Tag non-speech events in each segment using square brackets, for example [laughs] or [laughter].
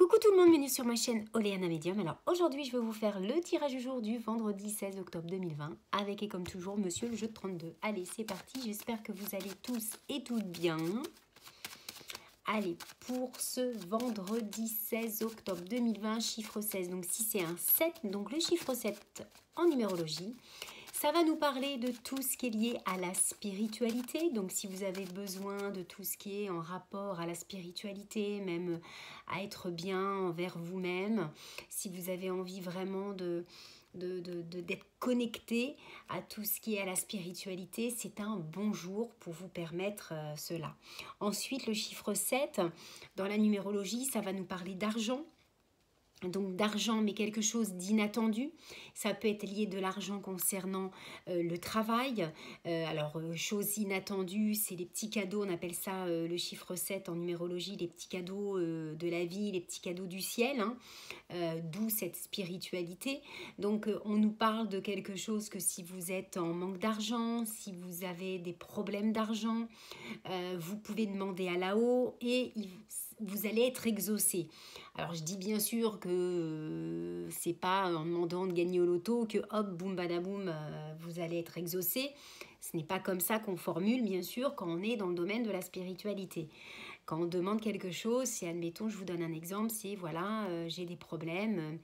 Coucou tout le monde, bienvenue sur ma chaîne Oleana Medium. Alors aujourd'hui, je vais vous faire le tirage du jour du vendredi 16 octobre 2020 avec et comme toujours Monsieur le jeu de 32. Allez, c'est parti. J'espère que vous allez tous et toutes bien. Allez, pour ce vendredi 16 octobre 2020, chiffre 16. Donc si c'est un 7, donc le chiffre 7 en numérologie. Ça va nous parler de tout ce qui est lié à la spiritualité. Donc si vous avez besoin de tout ce qui est en rapport à la spiritualité, même à être bien envers vous-même, si vous avez envie vraiment de d'être connecté à tout ce qui est à la spiritualité, c'est un bon jour pour vous permettre euh, cela. Ensuite, le chiffre 7, dans la numérologie, ça va nous parler d'argent, donc d'argent, mais quelque chose d'inattendu. Ça peut être lié de l'argent concernant euh, le travail. Euh, alors, euh, chose inattendue, c'est les petits cadeaux, on appelle ça le chiffre 7 en numérologie, les petits cadeaux de la vie, les petits cadeaux du ciel, hein. d'où cette spiritualité. Donc, on nous parle de quelque chose que si vous êtes en manque d'argent, si vous avez des problèmes d'argent, vous pouvez demander à là-haut et vous allez être exaucé. Alors je dis bien sûr que euh, c'est pas en demandant de gagner au loto que hop, boum, badaboum, euh, vous allez être exaucé. Ce n'est pas comme ça qu'on formule, bien sûr, quand on est dans le domaine de la spiritualité. Quand on demande quelque chose, c'est, admettons, je vous donne un exemple, c'est voilà, euh, j'ai des problèmes,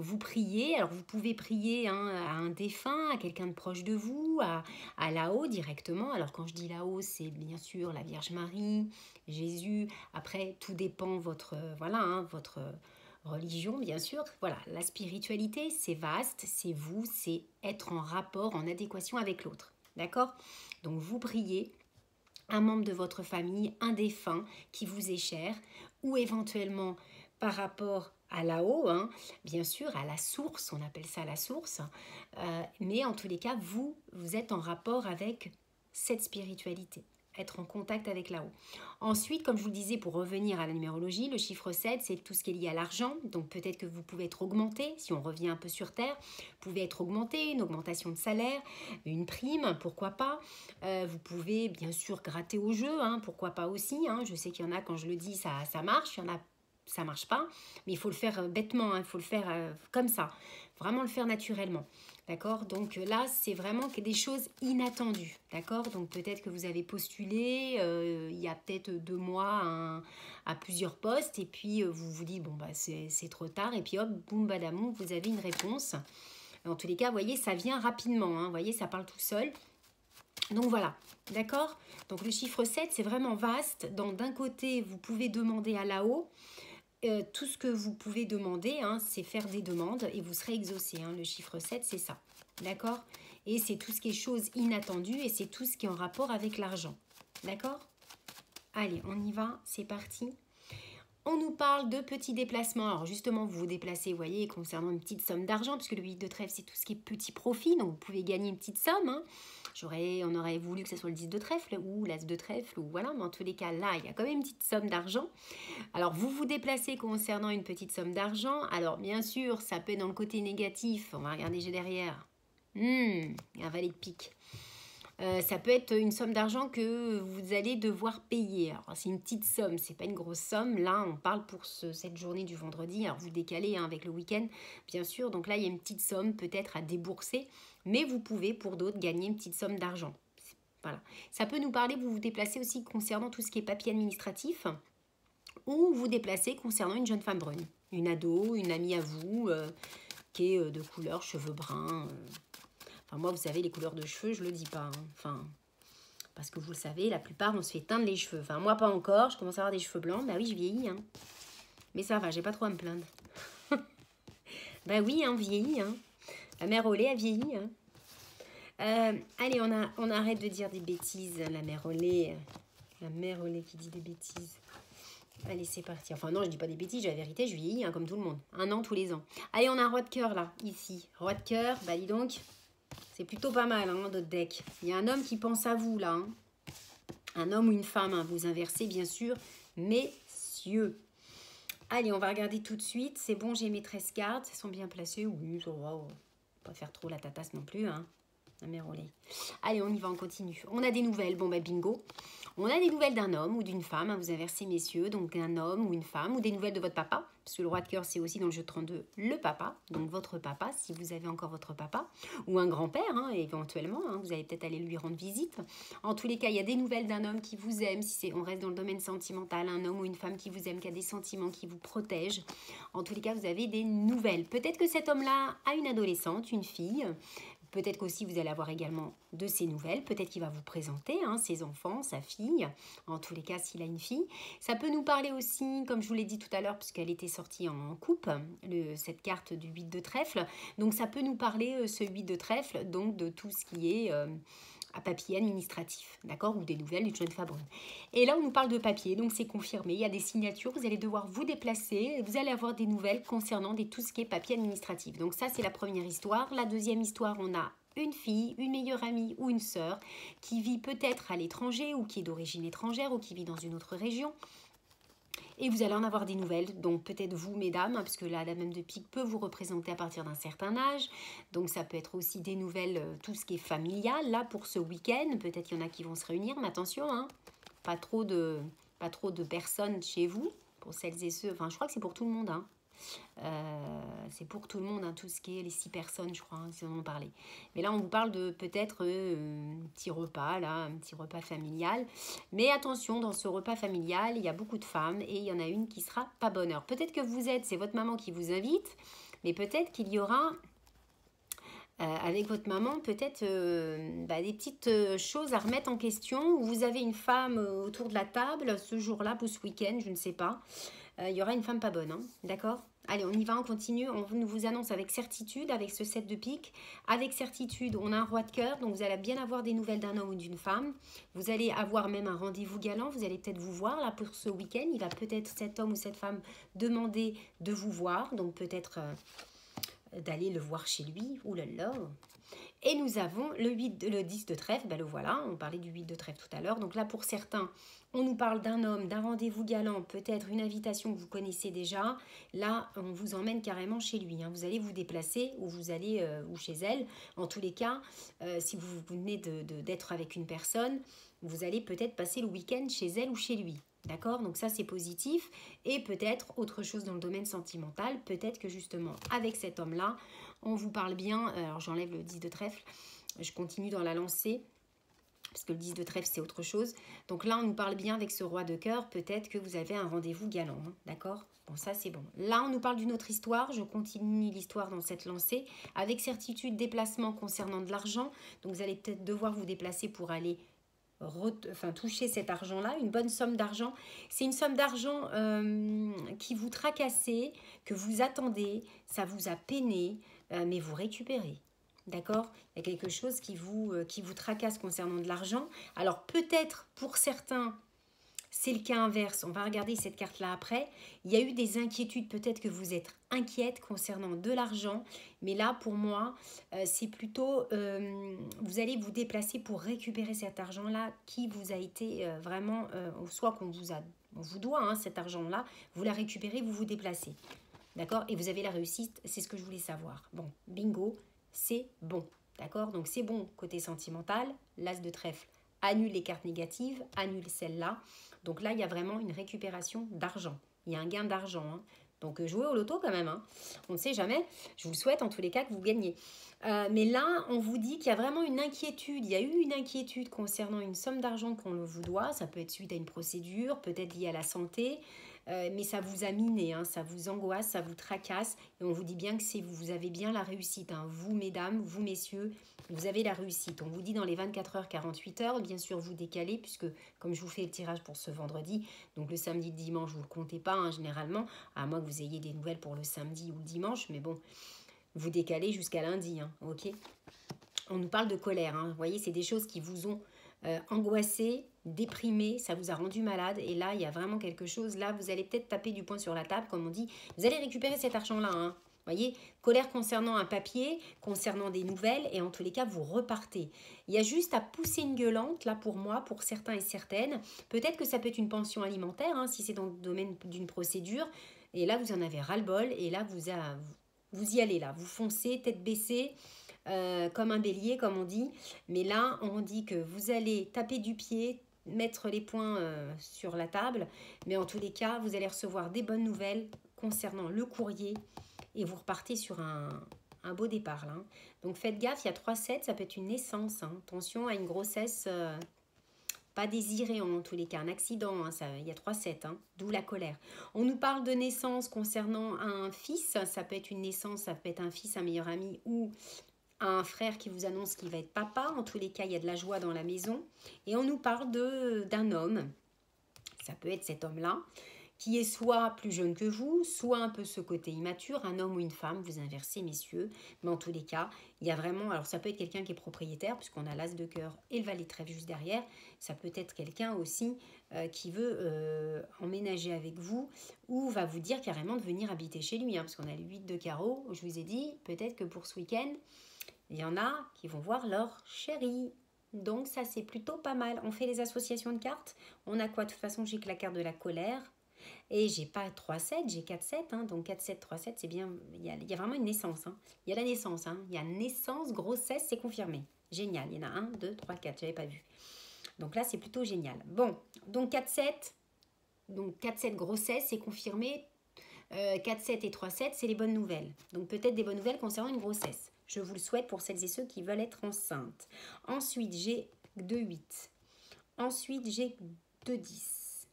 vous priez, alors vous pouvez prier hein, à un défunt, à quelqu'un de proche de vous, à, là-haut directement. Alors quand je dis là-haut, c'est bien sûr la Vierge Marie, Jésus. Après, tout dépend votre, voilà, hein, votre religion, bien sûr. Voilà, la spiritualité, c'est vaste, c'est vous, c'est être en rapport, en adéquation avec l'autre. D'accord? Donc vous priez un membre de votre famille, un défunt qui vous est cher, ou éventuellement par rapport à là-haut, hein, bien sûr, à la source, on appelle ça la source, euh, mais en tous les cas, vous, vous êtes en rapport avec cette spiritualité être en contact avec là-haut. Ensuite, comme je vous le disais, pour revenir à la numérologie, le chiffre 7, c'est tout ce qui est lié à l'argent. Donc peut-être que vous pouvez être augmenté, si on revient un peu sur Terre, vous pouvez être augmenté, une augmentation de salaire, une prime, pourquoi pas. Euh, vous pouvez bien sûr gratter au jeu, hein, pourquoi pas aussi. Hein. Je sais qu'il y en a, quand je le dis, ça, ça marche, il y en a ça marche pas, mais il faut le faire euh, bêtement, hein. il faut le faire euh, comme ça, vraiment le faire naturellement. D'accord? Donc euh, là, c'est vraiment des choses inattendues. D'accord? Donc peut-être que vous avez postulé il y a peut-être deux mois à plusieurs postes et puis vous vous dites, bon, bah c'est trop tard. Et puis hop, boum, badamou, vous avez une réponse. En tous les cas, vous voyez, ça vient rapidement. Hein, vous voyez, ça parle tout seul. Donc voilà, d'accord? Donc le chiffre 7, c'est vraiment vaste. D'un côté, vous pouvez demander à là-haut. Euh, tout ce que vous pouvez demander, hein, c'est faire des demandes et vous serez exaucé. Hein. Le chiffre 7, c'est ça. D'accord? Et c'est tout ce qui est chose inattendue et c'est tout ce qui est en rapport avec l'argent. D'accord? Allez, on y va, c'est parti. On nous parle de petits déplacements. Alors justement, vous vous déplacez, vous voyez, concernant une petite somme d'argent, puisque le 8 de trèfle, c'est tout ce qui est petit profit, donc vous pouvez gagner une petite somme. Hein. On aurait voulu que ce soit le 10 de trèfle ou l'as de trèfle, ou voilà, mais en tous les cas, là, il y a quand même une petite somme d'argent. Alors, vous vous déplacez concernant une petite somme d'argent. Alors, bien sûr, ça peut être dans le côté négatif. On va regarder j'ai derrière. Hum, un valet de pique. Euh, ça peut être une somme d'argent que vous allez devoir payer. Alors, c'est une petite somme, c'est pas une grosse somme. Là, on parle pour cette journée du vendredi. Alors, vous décalez hein, avec le week-end, bien sûr. Donc là, il y a une petite somme peut-être à débourser, mais vous pouvez pour d'autres gagner une petite somme d'argent. Voilà. Ça peut nous parler, vous vous déplacez aussi concernant tout ce qui est papier administratif ou vous déplacez concernant une jeune femme brune, une ado, une amie à vous euh, qui est euh, de couleur cheveux bruns. Enfin, moi, vous savez, les couleurs de cheveux, je le dis pas. Hein. Enfin, parce que vous le savez, la plupart, on se fait teindre les cheveux. Enfin, moi, pas encore. Je commence à avoir des cheveux blancs. Bah oui, je vieillis. Hein. Mais ça va, j'ai pas trop à me plaindre. [laughs] bah oui, on hein, vieillit. Hein. La mère lait a vieilli. Hein. Euh, allez, on, a, arrête de dire des bêtises. La mère lait. La mère lait qui dit des bêtises. Allez, c'est parti. Enfin, non, je dis pas des bêtises, la vérité, je vieillis, hein, comme tout le monde. Un an tous les ans. Allez, on a un roi de cœur, là, ici. Roi de cœur, bah dis donc, c'est plutôt pas mal, hein, notre deck. Il y a un homme qui pense à vous, là. Hein. Un homme ou une femme, hein, vous inversez, bien sûr. Messieurs. Allez, on va regarder tout de suite. C'est bon, j'ai mes 13 cartes. Elles sont bien placées. Oui, ça va. Pas faire trop la tatasse non plus. Mère. Allez, on y va, on continue. On a des nouvelles. Bon, bah bingo. On a des nouvelles d'un homme ou d'une femme, hein, vous inversez messieurs, donc un homme ou une femme, ou des nouvelles de votre papa, parce que le roi de cœur c'est aussi dans le jeu 32 le papa, donc votre papa, si vous avez encore votre papa, ou un grand-père hein, éventuellement, hein, vous allez peut-être aller lui rendre visite. En tous les cas, il y a des nouvelles d'un homme qui vous aime, si on reste dans le domaine sentimental, un homme ou une femme qui vous aime, qui a des sentiments, qui vous protège. En tous les cas, vous avez des nouvelles. Peut-être que cet homme-là a une adolescente, une fille, Peut-être qu'aussi vous allez avoir également de ses nouvelles. Peut-être qu'il va vous présenter hein, ses enfants, sa fille. En tous les cas, s'il a une fille. Ça peut nous parler aussi, comme je vous l'ai dit tout à l'heure, puisqu'elle était sortie en coupe, cette carte du 8 de trèfle. Donc ça peut nous parler, euh, ce 8 de trèfle, donc de tout ce qui est... Euh, papier administratif, d'accord Ou des nouvelles du jeune Fabrun. Et là, on nous parle de papier, donc c'est confirmé. Il y a des signatures, vous allez devoir vous déplacer, vous allez avoir des nouvelles concernant des, tout ce qui est papier administratif. Donc ça, c'est la première histoire. La deuxième histoire, on a une fille, une meilleure amie ou une sœur qui vit peut-être à l'étranger ou qui est d'origine étrangère ou qui vit dans une autre région et vous allez en avoir des nouvelles. Donc peut-être vous, mesdames, hein, parce que là, la dame de pique peut vous représenter à partir d'un certain âge. Donc ça peut être aussi des nouvelles, euh, tout ce qui est familial. Là, pour ce week-end, peut-être qu'il y en a qui vont se réunir, mais attention, hein, pas, trop de, pas trop de personnes chez vous, pour celles et ceux. Enfin, je crois que c'est pour tout le monde. Hein. Euh, c'est pour tout le monde, hein, tout ce qui est les six personnes, je crois, hein, si on en parlait. Mais là, on vous parle de peut-être euh, un petit repas, là, un petit repas familial. Mais attention, dans ce repas familial, il y a beaucoup de femmes et il y en a une qui sera pas bonne heure. Peut-être que vous êtes, c'est votre maman qui vous invite, mais peut-être qu'il y aura euh, avec votre maman, peut-être bah, des petites choses à remettre en question. Vous avez une femme autour de la table ce jour-là, pour ce week-end, je ne sais pas. Il y aura une femme pas bonne, hein, d'accord? Allez, on y va, on continue. On vous annonce avec certitude, avec ce set de pique. Avec certitude, on a un roi de cœur, donc vous allez bien avoir des nouvelles d'un homme ou d'une femme. Vous allez avoir même un rendez-vous galant. Vous allez peut-être vous voir là pour ce week-end. Il va peut-être cet homme ou cette femme demander de vous voir, donc peut-être euh, d'aller le voir chez lui. Ouh là là, et nous avons le, 8, le 10 de trèfle, ben le voilà, on parlait du 8 de trèfle tout à l'heure. Donc là, pour certains, on nous parle d'un homme, d'un rendez-vous galant, peut-être une invitation que vous connaissez déjà. Là, on vous emmène carrément chez lui. Hein. Vous allez vous déplacer ou vous allez euh, ou chez elle. En tous les cas, euh, si vous venez d'être avec une personne, vous allez peut-être passer le week-end chez elle ou chez lui. D'accord? Donc ça, c'est positif. Et peut-être autre chose dans le domaine sentimental. Peut-être que justement, avec cet homme-là, on vous parle bien. Euh, alors j'enlève le 10 de trèfle. Je continue dans la lancée. Parce que le 10 de trèfle, c'est autre chose. Donc là, on nous parle bien avec ce roi de cœur. Peut-être que vous avez un rendez-vous galant. Hein, d'accord? Bon, ça, c'est bon. Là, on nous parle d'une autre histoire. Je continue l'histoire dans cette lancée. Avec certitude, déplacement concernant de l'argent. Donc, vous allez peut-être devoir vous déplacer pour aller enfin, toucher cet argent-là, une bonne somme d'argent. C'est une somme d'argent euh, qui vous tracassez, que vous attendez, ça vous a peiné, euh, mais vous récupérez. D'accord? Il y a quelque chose qui vous, euh, qui vous tracasse concernant de l'argent. Alors peut-être pour certains, c'est le cas inverse. On va regarder cette carte-là après. Il y a eu des inquiétudes. Peut-être que vous êtes inquiète concernant de l'argent. Mais là, pour moi, euh, c'est plutôt... vous allez vous déplacer pour récupérer cet argent-là qui vous a été vraiment... soit qu'on vous, vous doit hein, cet argent-là. Vous la récupérez, vous vous déplacez. D'accord? Et vous avez la réussite, c'est ce que je voulais savoir. Bon, bingo, c'est bon. D'accord? Donc c'est bon côté sentimental, l'as de trèfle annule les cartes négatives, annule celle-là. Donc là, il y a vraiment une récupération d'argent. Il y a un gain d'argent. Hein. Donc jouez au loto quand même. Hein. On ne sait jamais. Je vous souhaite en tous les cas que vous gagnez. Euh, mais là, on vous dit qu'il y a vraiment une inquiétude. Il y a eu une inquiétude concernant une somme d'argent qu'on vous doit. Ça peut être suite à une procédure, peut-être liée à la santé. Euh, mais ça vous a miné, hein, ça vous angoisse, ça vous tracasse. Et on vous dit bien que c'est vous, vous avez bien la réussite. Hein. Vous, mesdames, vous, messieurs, vous avez la réussite. On vous dit dans les 24 heures, 48 heures, bien sûr, vous décalez, puisque comme je vous fais le tirage pour ce vendredi, donc le samedi, le dimanche, vous ne le comptez pas hein, généralement, à moins que vous ayez des nouvelles pour le samedi ou le dimanche, mais bon, vous décalez jusqu'à lundi, ok? On nous parle de colère, vous voyez, c'est des choses qui vous ont euh, angoissé, déprimé, ça vous a rendu malade. Et là, il y a vraiment quelque chose. Là, vous allez peut-être taper du poing sur la table, comme on dit. Vous allez récupérer cet argent-là. Hein. voyez, colère concernant un papier, concernant des nouvelles, et en tous les cas, vous repartez. Il y a juste à pousser une gueulante, là, pour moi, pour certains et certaines. Peut-être que ça peut être une pension alimentaire, hein, si c'est dans le domaine d'une procédure. Et là, vous en avez ras-le-bol, et là, vous, vous y allez, là. Vous foncez, tête baissée, euh, comme un bélier, comme on dit. Mais là, on dit que vous allez taper du pied, mettre les points euh, sur la table. Mais en tous les cas, vous allez recevoir des bonnes nouvelles concernant le courrier et vous repartez sur un, beau départ. Là. Donc faites gaffe, il y a 3-7, ça peut être une naissance. Hein. Attention à une grossesse euh, pas désirée en tous les cas, un accident, hein, ça, il y a 3-7, hein, d'où la colère. On nous parle de naissance concernant un fils, ça peut être une naissance, ça peut être un fils, un meilleur ami ou un frère qui vous annonce qu'il va être papa. En tous les cas, il y a de la joie dans la maison. Et on nous parle d'un homme, ça peut être cet homme-là, qui est soit plus jeune que vous, soit un peu ce côté immature, un homme ou une femme, vous inversez messieurs, mais en tous les cas, il y a vraiment, alors ça peut être quelqu'un qui est propriétaire, puisqu'on a l'as de cœur et le valet de trèfle juste derrière, ça peut être quelqu'un aussi euh, qui veut euh, emménager avec vous, ou va vous dire carrément de venir habiter chez lui, hein, parce qu'on a le 8 de carreau, je vous ai dit, peut-être que pour ce week-end, il y en a qui vont voir leur chérie. Donc ça c'est plutôt pas mal. On fait les associations de cartes. On a quoi? De toute façon j'ai que la carte de la colère. Et j'ai pas 3-7, j'ai 4-7. Hein. donc 4-7, 3-7, c'est bien. Il y, a, il y, a, vraiment une naissance. Hein. Il y a la naissance. Hein. Il y a naissance, grossesse, c'est confirmé. Génial. Il y en a 1, 2, 3, 4. J'avais pas vu. Donc là, c'est plutôt génial. Bon, donc 4-7. Donc 4-7 grossesse, c'est confirmé. 4-7 euh, et 3-7, c'est les bonnes nouvelles. Donc peut-être des bonnes nouvelles concernant une grossesse. Je vous le souhaite pour celles et ceux qui veulent être enceintes. Ensuite, j'ai 2-8. Ensuite, j'ai 2-10.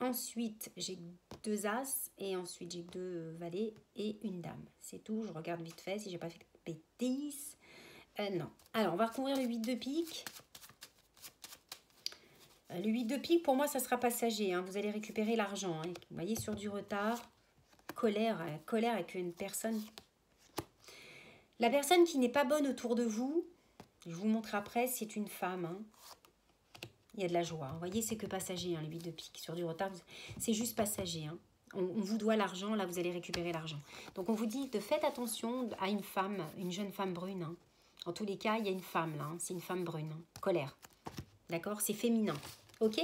Ensuite, j'ai deux As. Et ensuite, j'ai deux Valets et une Dame. C'est tout. Je regarde vite fait si j'ai pas fait de bêtises. Euh, non. Alors, on va recouvrir le 8 de pique. Euh, le 8 de pique, pour moi, ça sera passager. Hein. Vous allez récupérer l'argent. Hein. Vous voyez, sur du retard. Colère, euh, colère avec une personne la personne qui n'est pas bonne autour de vous, je vous montre après, c'est une femme. Hein. Il y a de la joie. Vous voyez, c'est que passager, hein, le 8 de pique. Sur du retard, c'est juste passager. Hein. On, vous doit l'argent, là, vous allez récupérer l'argent. Donc, on vous dit de faites attention à une femme, une jeune femme brune. En tous les cas, il y a une femme, là. C'est une femme brune. Colère. D'accord? C'est féminin. OK?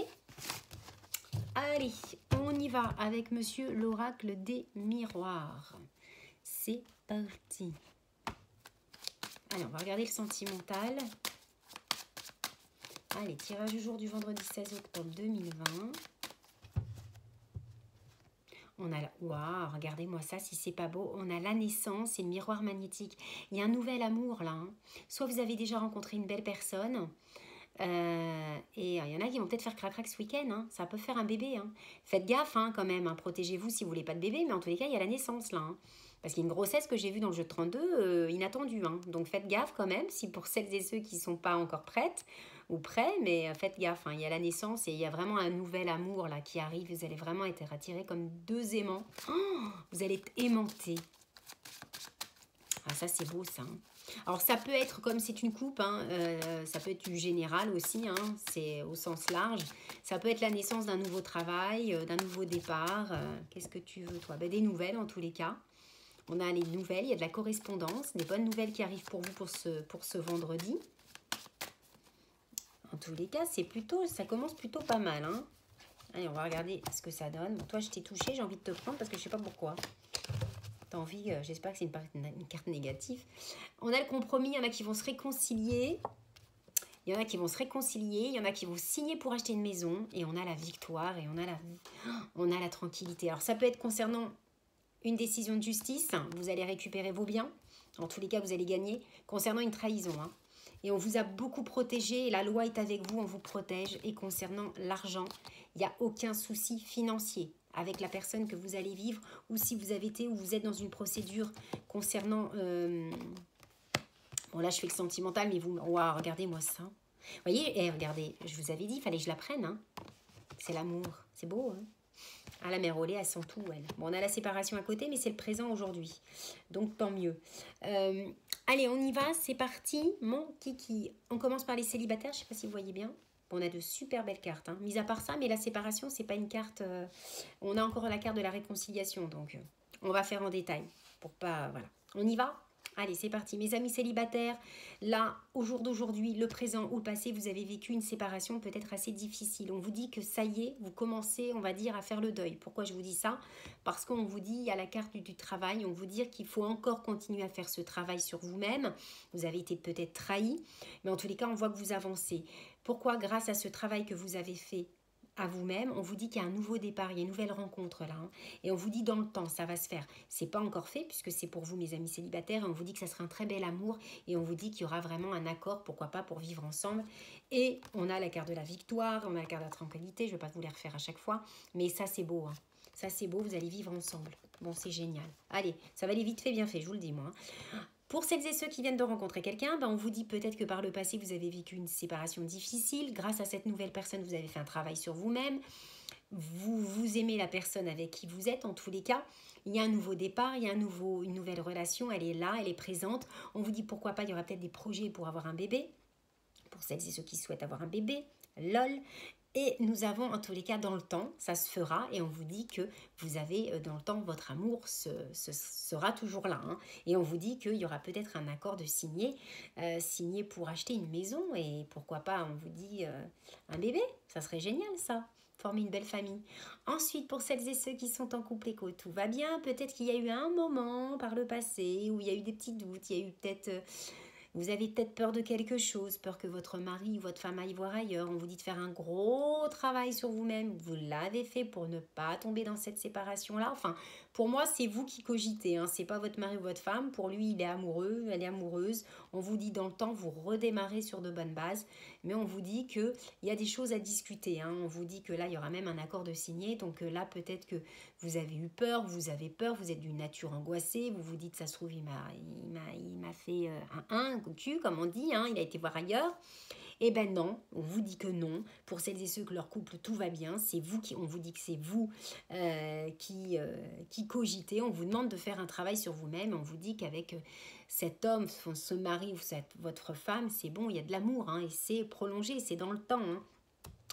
Allez, on y va avec monsieur l'oracle des miroirs. C'est parti. Allez, on va regarder le sentimental. Allez, tirage du jour du vendredi 16 octobre 2020. On a, waouh, regardez-moi ça, si c'est pas beau. On a la naissance et le miroir magnétique. Il y a un nouvel amour là. Hein. Soit vous avez déjà rencontré une belle personne, euh, et il y en a qui vont peut-être faire crac-crac ce week-end. Hein. Ça peut faire un bébé. Hein. Faites gaffe quand même. Protégez-vous si vous voulez pas de bébé. Mais en tous les cas, il y a la naissance là. Parce qu'il y a une grossesse que j'ai vue dans le jeu de 32, euh, inattendue. Hein. Donc faites gaffe quand même, si pour celles et ceux qui ne sont pas encore prêtes ou prêts, mais euh, faites gaffe. Hein. Il y a la naissance et il y a vraiment un nouvel amour là qui arrive. Vous allez vraiment être attirés comme deux aimants. Oh, vous allez être aimantés. Ah ça c'est beau ça. Hein. Alors ça peut être comme c'est une coupe, euh, ça peut être du général aussi, c'est au sens large. Ça peut être la naissance d'un nouveau travail, d'un nouveau départ. Qu'est-ce que tu veux toi? Ben, Des nouvelles en tous les cas. On a les nouvelles, il y a de la correspondance, des bonnes nouvelles qui arrivent pour vous pour ce, pour ce vendredi. En tous les cas, c'est plutôt, ça commence plutôt pas mal. Hein. Allez, on va regarder ce que ça donne. toi, je t'ai touché, j'ai envie de te prendre parce que je sais pas pourquoi. Envie, euh, j'espère que c'est une, carte négative. On a le compromis, il y en a qui vont se réconcilier. Il y en a qui vont se réconcilier, il y en a qui vont signer pour acheter une maison, et on a la victoire, et on a la, [gasps] on a la tranquillité. Alors ça peut être concernant une décision de justice, vous allez récupérer vos biens. En tous les cas, vous allez gagner concernant une trahison. Hein. Et on vous a beaucoup protégé, la loi est avec vous, on vous protège. Et concernant l'argent, il n'y a aucun souci financier avec la personne que vous allez vivre, ou si vous avez été ou vous êtes dans une procédure concernant... Euh, bon là, je fais le sentimental, mais vous... Waouh, regardez-moi ça. Vous voyez, eh, regardez, je vous avais dit, il fallait que je la prenne. Hein. C'est l'amour. C'est beau, hein ah, la mère Olé, elle sent tout, elle. Bon, on a la séparation à côté, mais c'est le présent aujourd'hui. Donc, tant mieux. Euh, allez, on y va. C'est parti, mon kiki. On commence par les célibataires. Je ne sais pas si vous voyez bien. On a de super belles cartes. Hein. Mis à part ça, mais la séparation, c'est pas une carte... Euh, on a encore la carte de la réconciliation. Donc, euh, on va faire en détail. Pour pas... Voilà. On y va? Allez, c'est parti. Mes amis célibataires, là, au jour d'aujourd'hui, le présent ou le passé, vous avez vécu une séparation peut-être assez difficile. On vous dit que ça y est, vous commencez, on va dire, à faire le deuil. Pourquoi je vous dis ça? Parce qu'on vous dit, à la carte du travail, on vous dit qu'il faut encore continuer à faire ce travail sur vous-même. Vous avez été peut-être trahi, mais en tous les cas, on voit que vous avancez. Pourquoi Grâce à ce travail que vous avez fait à vous-même, on vous dit qu'il y a un nouveau départ, il y a une nouvelle rencontre là, hein. et on vous dit dans le temps, ça va se faire. C'est pas encore fait puisque c'est pour vous, mes amis célibataires, on vous dit que ça sera un très bel amour, et on vous dit qu'il y aura vraiment un accord, pourquoi pas, pour vivre ensemble. Et on a la carte de la victoire, on a la carte de la tranquillité, je vais pas vous les refaire à chaque fois, mais ça c'est beau, hein. ça c'est beau, vous allez vivre ensemble. Bon, c'est génial. Allez, ça va aller vite fait, bien fait, je vous le dis moi. Pour celles et ceux qui viennent de rencontrer quelqu'un, ben on vous dit peut-être que par le passé, vous avez vécu une séparation difficile. Grâce à cette nouvelle personne, vous avez fait un travail sur vous-même. Vous, aimez la personne avec qui vous êtes, en tous les cas. Il y a un nouveau départ, il y a une nouvelle relation, elle est là, elle est présente. On vous dit pourquoi pas, il y aura peut-être des projets pour avoir un bébé. Pour celles et ceux qui souhaitent avoir un bébé, lol. Et nous avons en tous les cas dans le temps, ça se fera et on vous dit que vous avez euh, dans le temps votre amour sera toujours là. Hein. Et on vous dit qu'il y aura peut-être un accord de signer, euh, signé pour acheter une maison et pourquoi pas on vous dit euh, un bébé, ça serait génial ça former une belle famille. Ensuite, pour celles et ceux qui sont en couple et que tout va bien, peut-être qu'il y a eu un moment par le passé où il y a eu des petits doutes, il y a eu peut-être vous avez peut-être peur de quelque chose, peur que votre mari ou votre femme aille voir ailleurs. On vous dit de faire un gros travail sur vous-même. Vous l'avez fait pour ne pas tomber dans cette séparation-là. Enfin, pour moi, c'est vous qui cogitez. Hein. C'est pas votre mari ou votre femme. Pour lui, il est amoureux, elle est amoureuse. On vous dit dans le temps, vous redémarrez sur de bonnes bases. Mais on vous dit qu'il y a des choses à discuter. Hein. On vous dit que là, il y aura même un accord de signer. Donc euh, là, peut-être que vous avez eu peur, vous avez peur, vous êtes d'une nature angoissée. Vous vous dites, ça se trouve, il m'a fait euh, un 1, cul, comme on dit, hein, il a été voir ailleurs. Eh ben non, on vous dit que non. Pour celles et ceux que leur couple tout va bien, c'est vous qui, on vous dit que c'est vous euh, qui, qui cogitez. On vous demande de faire un travail sur vous-même. On vous dit qu'avec euh, cet homme, ce mari ou cette, votre femme, c'est bon, il y a de l'amour hein, et c'est prolongé, c'est dans le temps. Hein.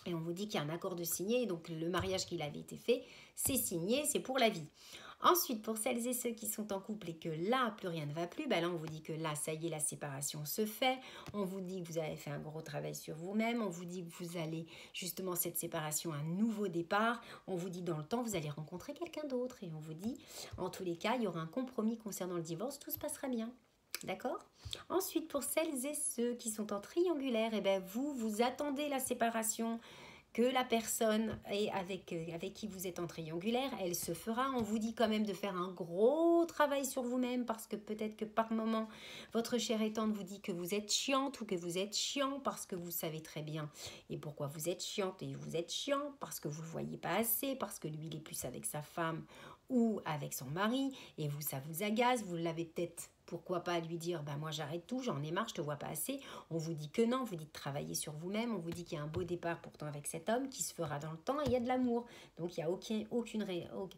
Et on vous dit qu'il y a un accord de signer, donc le mariage qui avait été fait, c'est signé, c'est pour la vie. Ensuite, pour celles et ceux qui sont en couple et que là, plus rien ne va plus, ben là, on vous dit que là, ça y est, la séparation se fait. On vous dit que vous avez fait un gros travail sur vous-même. On vous dit que vous allez, justement, cette séparation, un nouveau départ. On vous dit dans le temps, vous allez rencontrer quelqu'un d'autre. Et on vous dit, en tous les cas, il y aura un compromis concernant le divorce, tout se passera bien. D'accord? Ensuite, pour celles et ceux qui sont en triangulaire, eh ben vous, vous attendez la séparation que la personne avec, euh, avec qui vous êtes en triangulaire, elle se fera. On vous dit quand même de faire un gros travail sur vous-même parce que peut-être que par moment, votre chère étante vous dit que vous êtes chiante ou que vous êtes chiant parce que vous savez très bien et pourquoi vous êtes chiante et vous êtes chiant? Parce que vous ne le voyez pas assez, parce que lui il est plus avec sa femme ou avec son mari et vous ça vous agace, vous l'avez peut-être pourquoi pas lui dire bah moi j'arrête tout, j'en ai marre, je te vois pas assez. On vous dit que non, on vous dit de travailler sur vous-même, on vous dit qu'il y a un beau départ pourtant avec cet homme qui se fera dans le temps et il y a de l'amour. Donc il n'y a aucun, aucune, aucune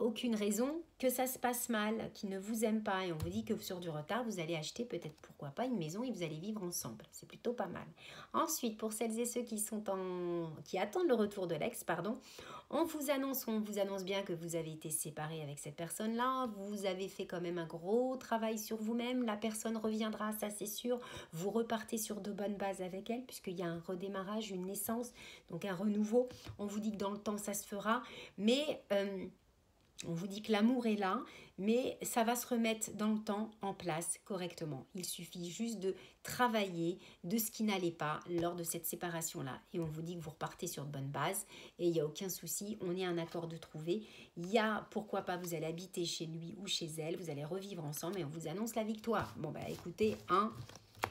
aucune raison que ça se passe mal, qu'il ne vous aime pas. Et on vous dit que sur du retard, vous allez acheter peut-être, pourquoi pas, une maison et vous allez vivre ensemble. C'est plutôt pas mal. Ensuite, pour celles et ceux qui, sont en... qui attendent le retour de l'ex, pardon, on vous annonce, on vous annonce bien que vous avez été séparé avec cette personne-là. Vous avez fait quand même un gros travail sur vous-même. La personne reviendra, ça c'est sûr. Vous repartez sur de bonnes bases avec elle, puisqu'il y a un redémarrage, une naissance, donc un renouveau. On vous dit que dans le temps, ça se fera. Mais... Euh, on vous dit que l'amour est là, mais ça va se remettre dans le temps en place correctement. Il suffit juste de travailler de ce qui n'allait pas lors de cette séparation-là. Et on vous dit que vous repartez sur de bonnes bases et il n'y a aucun souci, on est un accord de trouver. Il y a, pourquoi pas, vous allez habiter chez lui ou chez elle, vous allez revivre ensemble et on vous annonce la victoire. Bon, bah écoutez, hein,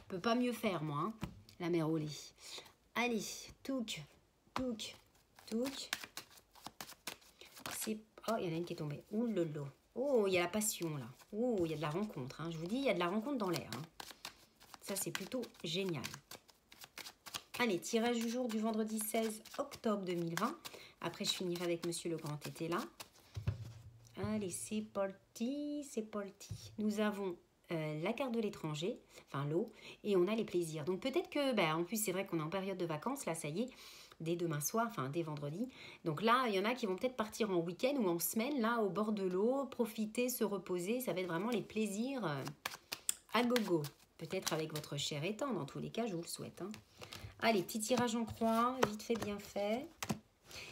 peut pas mieux faire, moi, hein, la mère au lit. Allez, touc, touc, touc. C'est Oh, il y en a une qui est tombée. Ouh lolo. Oh, il y a la passion là. Oh, il y a de la rencontre. Hein. Je vous dis, il y a de la rencontre dans l'air. Hein. Ça, c'est plutôt génial. Allez, tirage du jour du vendredi 16 octobre 2020. Après, je finirai avec Monsieur le Grand Tété là. Allez, c'est parti, c'est parti. Nous avons euh, la carte de l'étranger, enfin l'eau, et on a les plaisirs. Donc peut-être que, ben, en plus c'est vrai qu'on est en période de vacances, là ça y est, dès demain soir, enfin dès vendredi. Donc là, il y en a qui vont peut-être partir en week-end ou en semaine, là, au bord de l'eau, profiter, se reposer. Ça va être vraiment les plaisirs euh, à gogo. Peut-être avec votre cher étant, dans tous les cas, je vous le souhaite. Hein. Allez, petit tirage en croix, vite fait, bien fait.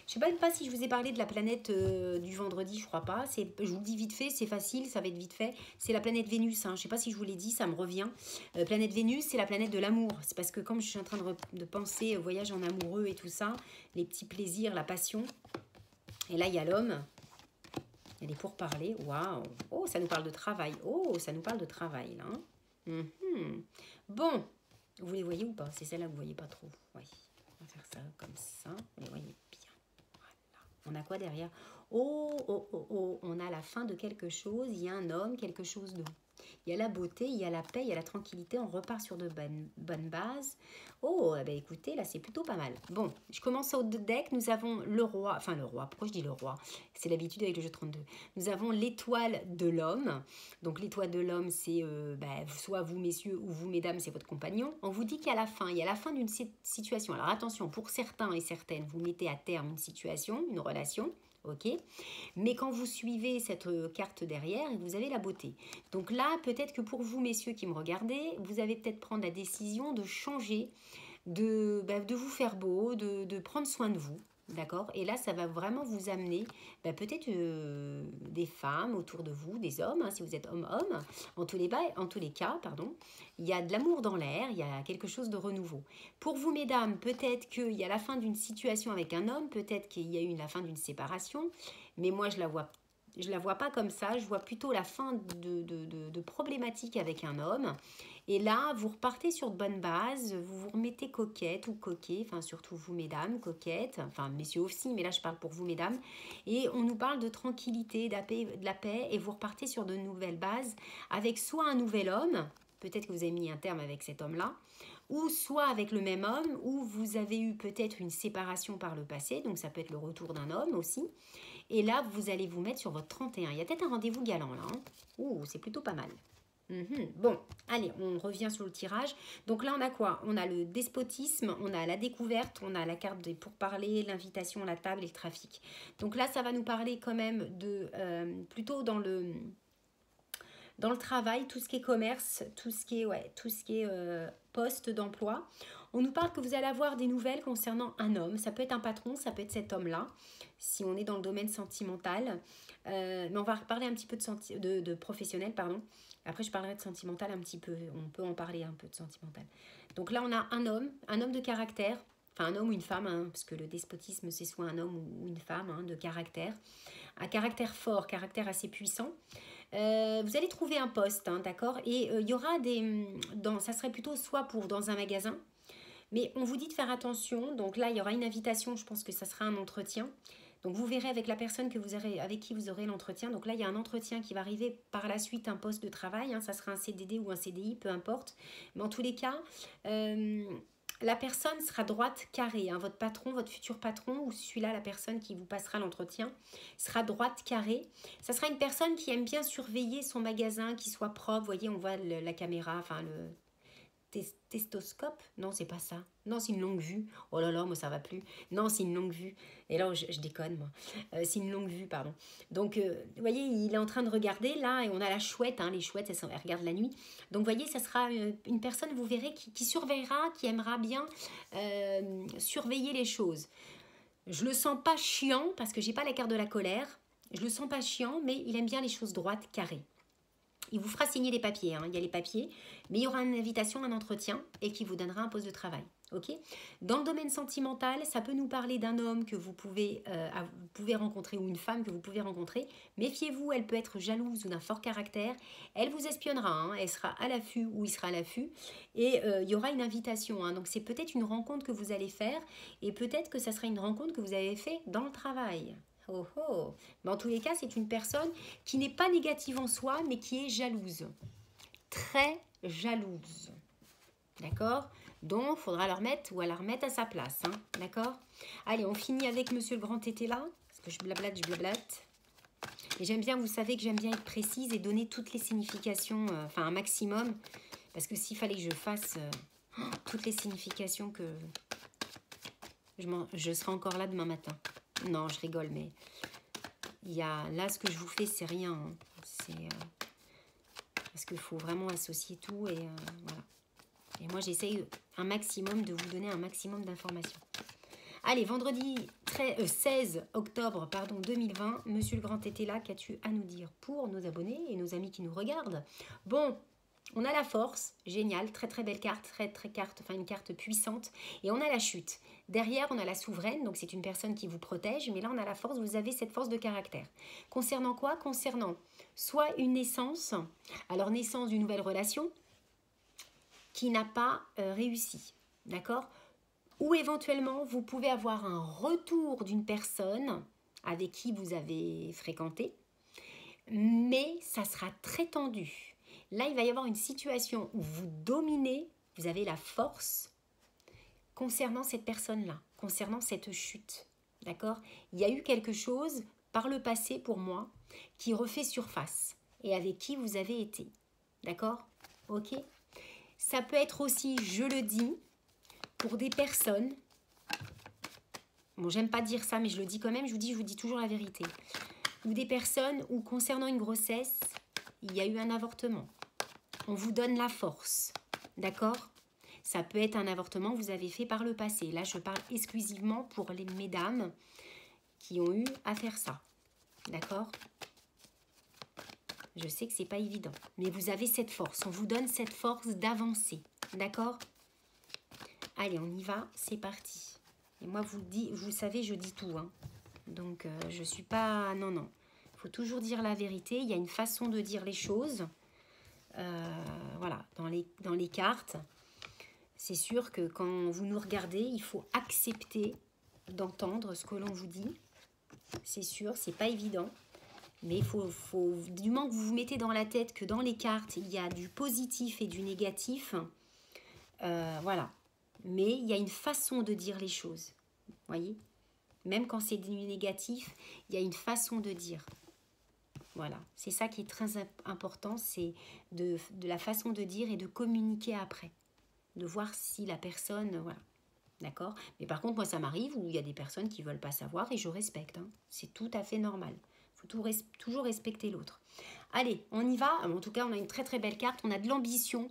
Je sais même pas si je vous ai parlé de la planète euh, du vendredi, je crois pas. Je vous le dis vite fait, c'est facile, ça va être vite fait. C'est la planète Vénus. Hein. Je sais pas si je vous l'ai dit, ça me revient. Euh, planète Vénus, c'est la planète de l'amour. C'est parce que comme je suis en train de, penser voyage en amoureux et tout ça, les petits plaisirs, la passion. Et là, il y a l'homme. Il y a des pourparlers. Waouh Oh, ça nous parle de travail. Oh, ça nous parle de travail, là. Hein. Mhm. Bon, vous les voyez ou pas? C'est celle-là que vous voyez pas trop. On va faire ça comme ça. Vous voyez on a quoi derrière? Oh, oh, oh, oh, on a la fin de quelque chose, il y a un homme, quelque chose de... Il y a la beauté, il y a la paix, il y a la tranquillité, on repart sur de bonnes, bonnes bases. Oh, ben écoutez, là c'est plutôt pas mal. Bon, je commence au deck, nous avons le roi, enfin le roi, pourquoi je dis le roi? C'est l'habitude avec le jeu 32. Nous avons l'étoile de l'homme. Donc l'étoile de l'homme, c'est euh, ben, soit vous messieurs ou vous mesdames, c'est votre compagnon. On vous dit qu'à la fin, il y a la fin d'une situation. Alors attention, pour certains et certaines, vous mettez à terme une situation, une relation Mais quand vous suivez cette euh, carte derrière, vous avez la beauté. Donc là, peut-être que pour vous, messieurs qui me regardez, vous avez peut-être prendre la décision de changer, de, bah, vous faire beau, de prendre soin de vous. D'accord Et là, ça va vraiment vous amener bah, peut-être euh, des femmes autour de vous, des hommes, hein, si vous êtes homme-homme. En, tous les cas, pardon, il y a de l'amour dans l'air, il y a quelque chose de renouveau. Pour vous, mesdames, peut-être qu'il y a la fin d'une situation avec un homme, peut-être qu'il y a eu la fin d'une séparation, mais moi, je la vois je la vois pas comme ça, je vois plutôt la fin de, de, de problématiques avec un homme. Et là, vous repartez sur de bonnes bases, vous vous remettez coquette ou coquet, enfin surtout vous mesdames, coquettes, enfin messieurs aussi, mais là je parle pour vous mesdames. Et on nous parle de tranquillité, de la paix, et vous repartez sur de nouvelles bases avec soit un nouvel homme, peut-être que vous avez mis un terme avec cet homme-là, ou soit avec le même homme, ou vous avez eu peut-être une séparation par le passé, donc ça peut être le retour d'un homme aussi. Et là, vous allez vous mettre sur votre 31. Il y a peut-être un rendez-vous galant là. Hein. Ouh, c'est plutôt pas mal. Mhm. Bon, allez, on revient sur le tirage. Donc là, on a quoi? On a le despotisme, on a la découverte, on a la carte des pourparlers, l'invitation, la table et le trafic. Donc là, ça va nous parler quand même de euh, plutôt dans le dans le travail, tout ce qui est commerce, tout ce qui est ouais, tout ce qui est euh, poste d'emploi. On nous parle que vous allez avoir des nouvelles concernant un homme. Ça peut être un patron, ça peut être cet homme-là, si on est dans le domaine sentimental. Euh, mais on va reparler un petit peu de, professionnel, pardon. Après, je parlerai de sentimental un petit peu. On peut en parler un peu de sentimental. Donc là, on a un homme, un homme de caractère. Enfin, un homme ou une femme, hein, parce que le despotisme, c'est soit un homme ou une femme hein, de caractère. Un caractère fort, caractère assez puissant. Euh, vous allez trouver un poste, hein, d'accord? Et euh, il y aura des... Dans, ça serait plutôt soit pour dans un magasin, mais on vous dit de faire attention. Donc là, il y aura une invitation, je pense que ça sera un entretien. Donc vous verrez avec la personne que vous aurez, avec qui vous aurez l'entretien. Donc là, il y a un entretien qui va arriver par la suite, un poste de travail. Hein. ça sera un CDD ou un CDI, peu importe. Mais en tous les cas, euh, la personne sera droite carrée. Hein. Votre patron, votre futur patron, ou celui-là, la personne qui vous passera l'entretien, sera droite carrée. Ça sera une personne qui aime bien surveiller son magasin, qui soit propre. Vous voyez, on voit la caméra, enfin le testoscope? Non, c'est pas ça. Non, c'est une longue vue. Oh là là, moi ça va plus. Non, c'est une longue vue. Et là, je, déconne, moi. Euh, c'est une longue vue, pardon. Donc, euh, vous voyez, il est en train de regarder là, et on a la chouette. Hein, les chouettes, elles, regardent la nuit. Donc, vous voyez, ça sera euh, une personne, vous verrez, qui, surveillera, qui aimera bien surveiller les choses. Je le sens pas chiant, parce que j'ai pas la carte de la colère. Je le sens pas chiant, mais il aime bien les choses droites, carrées. Il vous fera signer des papiers, hein. il y a les papiers, mais il y aura une invitation, un entretien et qui vous donnera un poste de travail. ok? Dans le domaine sentimental, ça peut nous parler d'un homme que vous pouvez, euh, pouvez rencontrer ou une femme que vous pouvez rencontrer. Méfiez-vous, elle peut être jalouse ou d'un fort caractère. Elle vous espionnera, hein. elle sera à l'affût ou il sera à l'affût. Et euh, il y aura une invitation. Hein. Donc c'est peut-être une rencontre que vous allez faire et peut-être que ça sera une rencontre que vous avez fait dans le travail. Oh oh. Mais en tous les cas, c'est une personne qui n'est pas négative en soi, mais qui est jalouse. Très jalouse. D'accord? Donc, il faudra la remettre ou la remettre à sa place. Hein. D'accord? Allez, on finit avec Monsieur le Grand Tété là. Parce que je blablate, je blablate. Et j'aime bien, vous savez que j'aime bien être précise et donner toutes les significations, euh, enfin un maximum. Parce que s'il fallait que je fasse euh, toutes les significations que, Je, je serai encore là demain matin. Non, je rigole, mais il y a, là, ce que je vous fais, c'est rien. Hein. C'est euh, parce qu'il faut vraiment associer tout et euh. Et moi, j'essaye un maximum de vous donner un maximum d'informations. Allez, vendredi 16 euh, octobre pardon, 2020, Monsieur le Grand était là. Qu'as-tu à nous dire pour nos abonnés et nos amis qui nous regardent? Bon, on a la force, génial, très très belle carte, très très carte, enfin une carte puissante. Et on a la chute. Derrière, on a la souveraine, donc c'est une personne qui vous protège, mais là on a la force, vous avez cette force de caractère. Concernant quoi? Concernant soit une naissance, alors naissance d'une nouvelle relation qui n'a pas euh, réussi, d'accord? Ou éventuellement, vous pouvez avoir un retour d'une personne avec qui vous avez fréquenté, mais ça sera très tendu Là, il va y avoir une situation où vous dominez, vous avez la force concernant cette personne-là, concernant cette chute. D'accord? Il y a eu quelque chose par le passé pour moi qui refait surface et avec qui vous avez été. D'accord? Ok? Ça peut être aussi, je le dis, pour des personnes. Bon, j'aime pas dire ça, mais je le dis quand même. Je vous dis, je vous dis toujours la vérité. Ou des personnes où, concernant une grossesse, il y a eu un avortement on vous donne la force. D'accord? Ça peut être un avortement que vous avez fait par le passé. Là, je parle exclusivement pour les mesdames qui ont eu à faire ça. D'accord? Je sais que c'est pas évident, mais vous avez cette force. On vous donne cette force d'avancer. D'accord? Allez, on y va. C'est parti. Et moi, vous, dis, vous savez, je dis tout. Hein. Donc, euh, je suis pas... Non, non. Il faut toujours dire la vérité. Il y a une façon de dire les choses. Euh, voilà, dans les, dans les cartes, c'est sûr que quand vous nous regardez, il faut accepter d'entendre ce que l'on vous dit. C'est sûr, c'est pas évident. Mais il faut, faut, du moment que vous vous mettez dans la tête que dans les cartes, il y a du positif et du négatif, euh, voilà. Mais il y a une façon de dire les choses. Voyez? Même quand c'est du négatif, il y a une façon de dire. Voilà, c'est ça qui est très important, c'est de, la façon de dire et de communiquer après. De voir si la personne, voilà. D'accord? Mais par contre, moi, ça m'arrive où il y a des personnes qui ne veulent pas savoir et je respecte. Hein. C'est tout à fait normal. Il faut toujours respecter l'autre. Allez, on y va. En tout cas, on a une très très belle carte. On a de l'ambition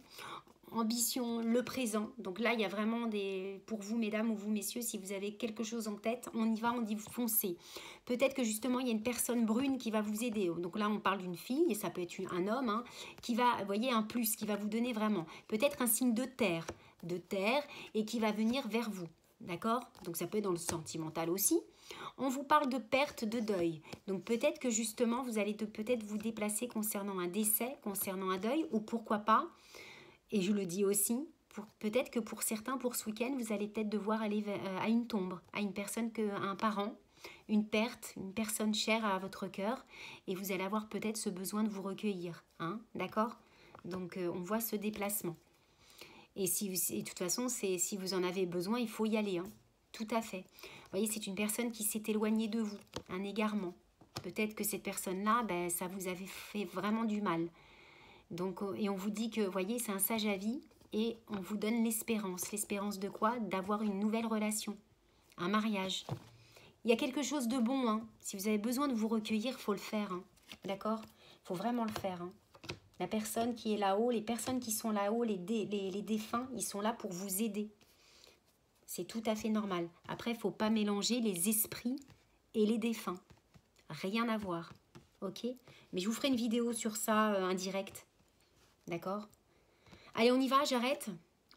ambition, le présent. Donc là, il y a vraiment des... Pour vous, mesdames, ou vous, messieurs, si vous avez quelque chose en tête, on y va, on dit foncez. Peut-être que justement, il y a une personne brune qui va vous aider. Donc là, on parle d'une fille, ça peut être un homme, hein, qui va, vous voyez, un plus, qui va vous donner vraiment. Peut-être un signe de terre, de terre, et qui va venir vers vous. D'accord? Donc ça peut être dans le sentimental aussi. On vous parle de perte, de deuil. Donc peut-être que justement, vous allez peut-être vous déplacer concernant un décès, concernant un deuil, ou pourquoi pas, et je le dis aussi, peut-être que pour certains, pour ce week-end, vous allez peut-être devoir aller euh, à une tombe, à une personne, que, à un parent, une perte, une personne chère à votre cœur, et vous allez avoir peut-être ce besoin de vous recueillir. Hein, D'accord? Donc euh, on voit ce déplacement. Et, si, de toute façon, si vous en avez besoin, il faut y aller. Hein. Tout à fait. Vous voyez, c'est une personne qui s'est éloignée de vous, un égarement. Peut-être que cette personne-là, ben, ça vous avait fait vraiment du mal. Donc, euh, et on vous dit que, voyez, c'est un sage avis et on vous donne l'espérance. L'espérance de quoi? D'avoir une nouvelle relation, un mariage. Il y a quelque chose de bon. Hein. Si vous avez besoin de vous recueillir, il faut le faire. Hein. D'accord? Faut vraiment le faire. Hein. La personne qui est là-haut, les personnes qui sont là-haut, les, les, les défunts, ils sont là pour vous aider. C'est tout à fait normal. Après, il ne faut pas mélanger les esprits et les défunts. Rien à voir. Ok? Mais je vous ferai une vidéo sur ça, euh, indirect. D'accord? Allez, on y va, j'arrête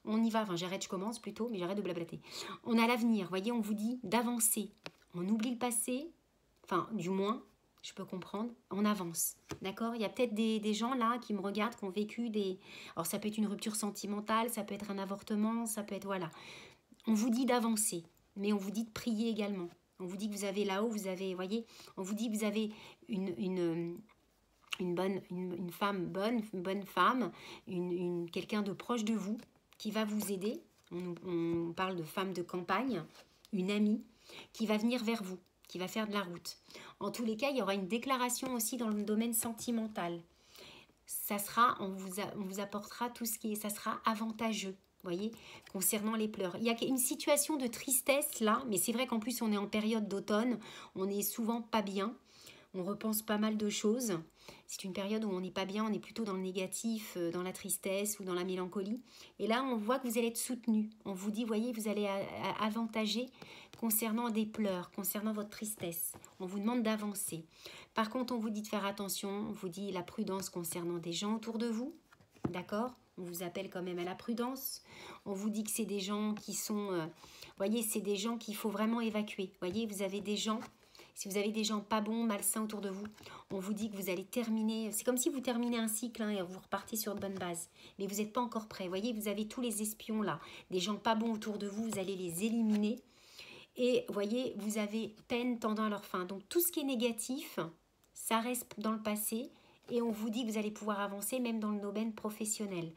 On y va, enfin j'arrête, je commence plutôt, mais j'arrête de blablater. On a l'avenir, voyez, on vous dit d'avancer. On oublie le passé, enfin du moins, je peux comprendre, on avance. D'accord? Il y a peut-être des, gens là qui me regardent, qui ont vécu des... Alors ça peut être une rupture sentimentale, ça peut être un avortement, ça peut être... Voilà. On vous dit d'avancer, mais on vous dit de prier également. On vous dit que vous avez là-haut, vous avez, voyez, on vous dit que vous avez une, une, une, bonne, une, femme bonne, une bonne femme, une, quelqu'un de proche de vous qui va vous aider. On, parle de femme de campagne, une amie qui va venir vers vous, qui va faire de la route. En tous les cas, il y aura une déclaration aussi dans le domaine sentimental. Ça sera, on vous, on vous apportera tout ce qui est, ça sera avantageux. voyez, concernant les pleurs. Il y a une situation de tristesse là, mais c'est vrai qu'en plus on est en période d'automne, on est souvent pas bien, on repense pas mal de choses. C'est une période où on n'est pas bien, on est plutôt dans le négatif, euh, dans la tristesse ou dans la mélancolie. Et là, on voit que vous allez être soutenu. On vous dit, voyez, vous allez avantager concernant des pleurs, concernant votre tristesse. On vous demande d'avancer. Par contre, on vous dit de faire attention, on vous dit la prudence concernant des gens autour de vous. D'accord? On vous appelle quand même à la prudence. On vous dit que c'est des gens qui sont... Euh, voyez, c'est des gens qu'il faut vraiment évacuer. voyez, vous avez des gens si vous avez des gens pas bons, malsains autour de vous, on vous dit que vous allez terminer. C'est comme si vous terminez un cycle hein, et vous repartez sur de bonnes bases. Mais vous n'êtes pas encore prêt. Vous voyez, vous avez tous les espions là. Des gens pas bons autour de vous, vous allez les éliminer. Et voyez, vous avez peine tendant à leur fin. Donc tout ce qui est négatif, ça reste dans le passé. Et on vous dit que vous allez pouvoir avancer même dans le domaine professionnel.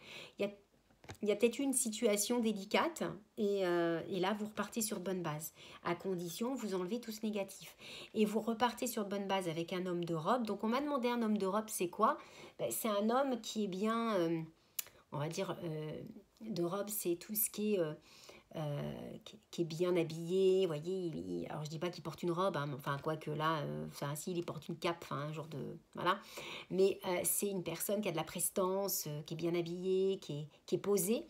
Il y a peut-être une situation délicate euh, et, là vous repartez sur de bonnes bases à condition vous enlevez tout ce négatif. Et vous repartez sur de bonnes bases avec un homme de robe. Donc on m'a demandé un homme de robe c'est quoi? Ben, c'est un homme qui est bien euh, on va dire euh, de robe c'est tout ce qui est euh, qui, est bien habillé, voyez, il, alors je dis pas qu'il porte une robe, hein, enfin quoi que là, euh, enfin si il porte une cape, enfin un genre de, voilà, mais euh, c'est une personne qui a de la prestance, qui est bien habillée, qui est posée,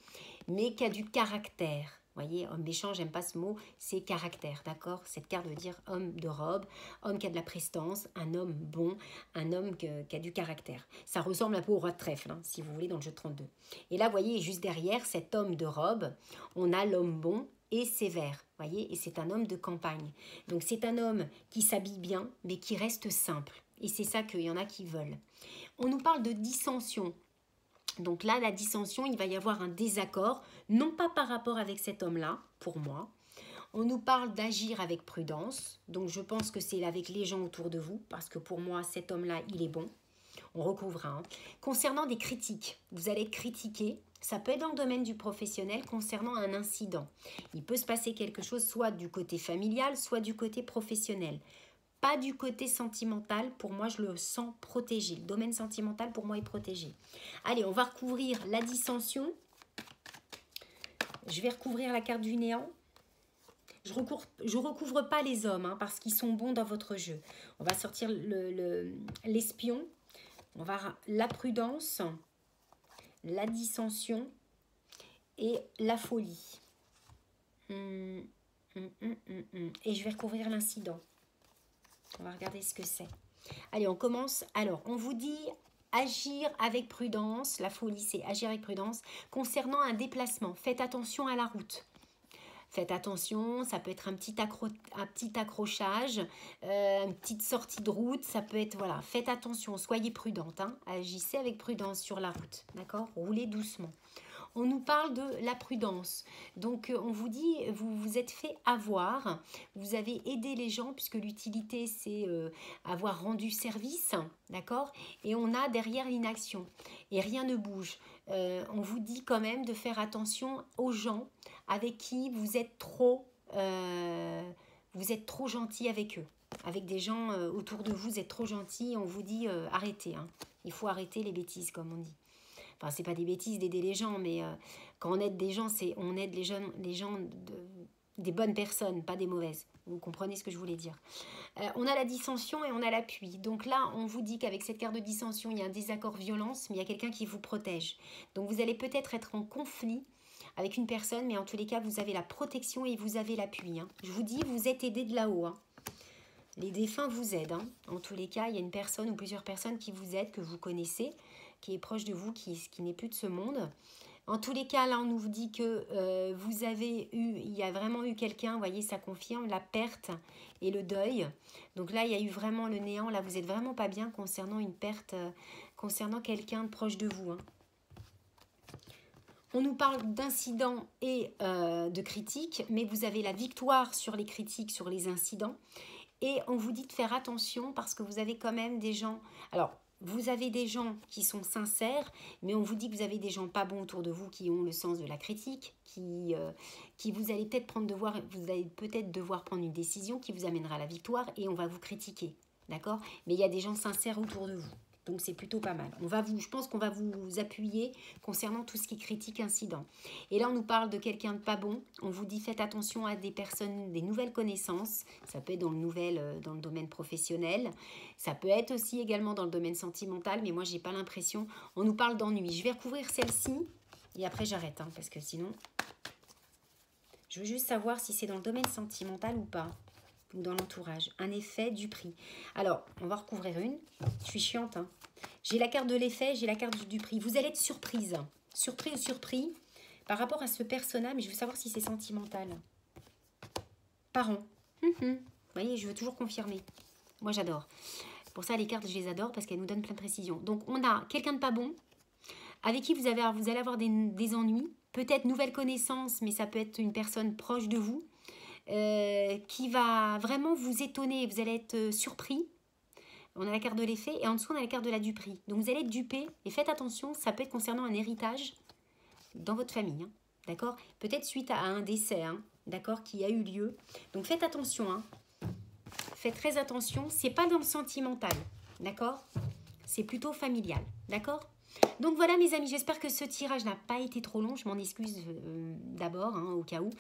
mais qui a du caractère, voyez, homme méchant, j'aime pas ce mot, c'est caractère, d'accord? Cette carte veut dire homme de robe, homme qui a de la prestance, un homme bon, un homme qui a du caractère. Ça ressemble un peu au roi de trèfle, hein, si vous voulez, dans le jeu 32. Et là, voyez, juste derrière cet homme de robe, on a l'homme bon et sévère, voyez, et c'est un homme de campagne. Donc c'est un homme qui s'habille bien, mais qui reste simple. Et c'est ça qu'il y en a qui veulent. On nous parle de dissension. Donc là, la dissension, il va y avoir un désaccord, non pas par rapport avec cet homme-là, pour moi. On nous parle d'agir avec prudence, donc je pense que c'est avec les gens autour de vous, parce que pour moi, cet homme-là, il est bon. On recouvre. Hein. Concernant des critiques, vous allez critiquer, ça peut être dans le domaine du professionnel concernant un incident. Il peut se passer quelque chose soit du côté familial, soit du côté professionnel pas du côté sentimental. Pour moi, je le sens protégé. Le domaine sentimental, pour moi, est protégé. Allez, on va recouvrir la dissension. Je vais recouvrir la carte du néant. Je recouvre, je recouvre pas les hommes hein, parce qu'ils sont bons dans votre jeu. On va sortir l'espion. Le, on va la prudence, la dissension et la folie. Hum, hum, hum, et je vais recouvrir l'incident. On va regarder ce que c'est. Allez, on commence. Alors, on vous dit agir avec prudence. La folie, c'est agir avec prudence. Concernant un déplacement, faites attention à la route. Faites attention, ça peut être un petit, accrochage, euh, une petite sortie de route, ça peut être, voilà, faites attention, soyez prudente, hein. agissez avec prudence sur la route, d'accord? Roulez doucement on nous parle de la prudence. Donc euh, on vous dit, vous vous êtes fait avoir, vous avez aidé les gens puisque l'utilité c'est euh, avoir rendu service, d'accord? Et on a derrière l'inaction et rien ne bouge. Euh, on vous dit quand même de faire attention aux gens avec qui vous êtes trop, vous êtes trop gentil avec eux. Avec des gens autour de vous, vous êtes trop gentil, on vous dit arrêtez. Hein. Il faut arrêter les bêtises, comme on dit. Enfin, c'est pas des bêtises d'aider les gens, mais euh, quand on aide des gens, c'est on aide les, les gens de, des bonnes personnes, pas des mauvaises. Vous comprenez ce que je voulais dire. Euh, on a la dissension et on a l'appui. Donc là, on vous dit qu'avec cette carte de dissension, il y a un désaccord violence, mais il y a quelqu'un qui vous protège. Donc vous allez peut-être être en conflit avec une personne, mais en tous les cas, vous avez la protection et vous avez l'appui. Hein. Je vous dis, vous êtes aidé de là-haut. Hein. Les défunts vous aident. Hein. En tous les cas, il y a une personne ou plusieurs personnes qui vous aident, que vous connaissez qui est proche de vous, qui, qui n'est plus de ce monde. En tous les cas, là, on nous dit que euh, vous avez eu, il y a vraiment eu quelqu'un, vous voyez, ça confirme la perte et le deuil. Donc là, il y a eu vraiment le néant. Là, vous êtes vraiment pas bien concernant une perte, euh, concernant quelqu'un de proche de vous. Hein. On nous parle d'incidents et euh, de critiques, mais vous avez la victoire sur les critiques, sur les incidents. Et on vous dit de faire attention parce que vous avez quand même des gens... Alors, vous avez des gens qui sont sincères, mais on vous dit que vous avez des gens pas bons autour de vous qui ont le sens de la critique, qui, euh, qui vous allez peut-être prendre devoir, vous allez peut-être devoir prendre une décision qui vous amènera à la victoire et on va vous critiquer, d'accord? Mais il y a des gens sincères autour de vous. Donc c'est plutôt pas mal. On va je pense qu'on va vous appuyer concernant tout ce qui critique incident. Et là on nous parle de quelqu'un de pas bon. On vous dit faites attention à des personnes, des nouvelles connaissances. Ça peut être dans le nouvel, euh, dans le domaine professionnel. Ça peut être aussi également dans le domaine sentimental, mais moi j'ai pas l'impression. On nous parle d'ennui. Je vais recouvrir celle-ci et après j'arrête hein, parce que sinon. Je veux juste savoir si c'est dans le domaine sentimental ou pas dans l'entourage. Un effet du prix. Alors, on va recouvrir une. Je suis chiante. Hein. J'ai la carte de l'effet, j'ai la carte du prix. Vous allez être surprise. Surpris ou surpris par rapport à ce personnage, mais je veux savoir si c'est sentimental. Parents. Hum, hum. Vous voyez, je veux toujours confirmer. Moi, j'adore. Pour ça, les cartes, je les adore parce qu'elles nous donnent plein de précisions. Donc, on a quelqu'un de pas bon, avec qui vous, avez, vous allez avoir des, des ennuis. Peut-être nouvelles connaissances, mais ça peut être une personne proche de vous euh, qui va vraiment vous étonner. Vous allez être euh, surpris. On a la carte de l'effet et en dessous on a la carte de la duperie. Donc vous allez être dupé et faites attention, ça peut être concernant un héritage dans votre famille. Hein. D'accord? Peut-être suite à un décès, hein, d'accord, qui a eu lieu. Donc faites attention. Hein. Faites très attention. C'est pas dans le sentimental. D'accord? C'est plutôt familial. D'accord? Donc voilà mes amis, j'espère que ce tirage n'a pas été trop long. Je m'en excuse euh, d'abord, hein, au cas où.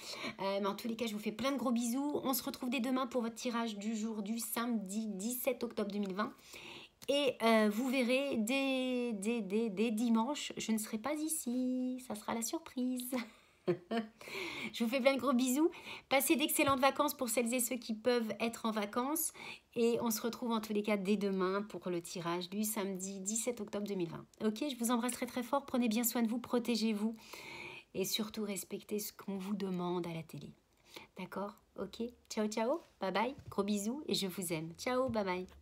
Euh, mais en tous les cas, je vous fais plein de gros bisous. On se retrouve dès demain pour votre tirage du jour du samedi 17 octobre 2020. Et euh, vous verrez, dès, dès, dès dimanche, je ne serai pas ici. Ça sera la surprise. [laughs] [laughs] je vous fais plein de gros bisous. Passez d'excellentes vacances pour celles et ceux qui peuvent être en vacances. Et on se retrouve en tous les cas dès demain pour le tirage du samedi 17 octobre 2020. Ok, je vous embrasse très très fort. Prenez bien soin de vous, protégez-vous. Et surtout respectez ce qu'on vous demande à la télé. D'accord? Ok? Ciao ciao, bye bye, gros bisous et je vous aime. Ciao, bye bye.